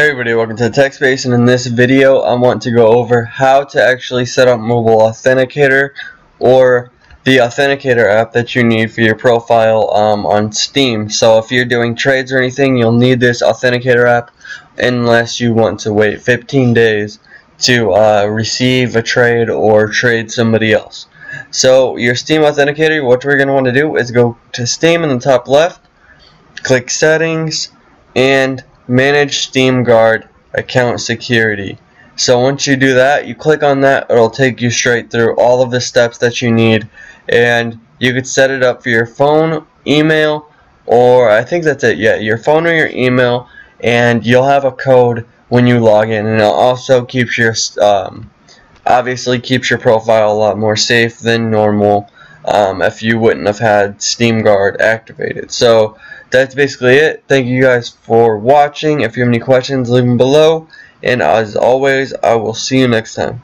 Hey everybody, welcome to TechSpace and in this video I want to go over how to actually set up mobile authenticator or the authenticator app that you need for your profile um, on Steam. So if you're doing trades or anything you'll need this authenticator app unless you want to wait 15 days to uh, receive a trade or trade somebody else. So your Steam authenticator, what we're going to want to do is go to Steam in the top left, click settings and manage Steam Guard account security. So once you do that, you click on that, it'll take you straight through all of the steps that you need. And you could set it up for your phone, email, or I think that's it, yeah, your phone or your email and you'll have a code when you log in. And it also keeps your um, obviously keeps your profile a lot more safe than normal um, if you wouldn't have had Steam Guard activated. So that's basically it. Thank you guys for watching. If you have any questions, leave them below. And as always, I will see you next time.